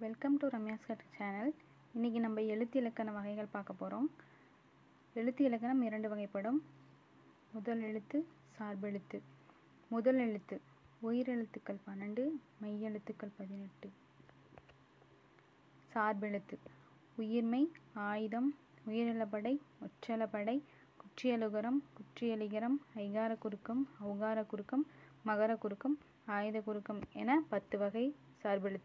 Welcome to Ramya's cut channel இன்றைக்கி நம்ம எழுத்து இலக்கண வகைகள் பார்க்க போகிறோம் எழுத்து இலக்கணம் இரண்டு வகைப்படும். முதல் எழுத்து சார்பெழுத்து முதல் எழுத்து உயிரெழுத்துக்கள் பன்னெண்டு மெய்யெழுத்துக்கள் பதினெட்டு. சார்பெழுத்து உயிர்மை ஆயுதம் உயிரிழப்படை ஒற்றலப்படை குற்றியலுகரம் குற்றியலிகரம் ஐகார குறுக்கம் ஔகார குறுக்கம் மகர குறுக்கம் ஆயுத குறுக்கம் என பத்து வகை சார்பெழுத்து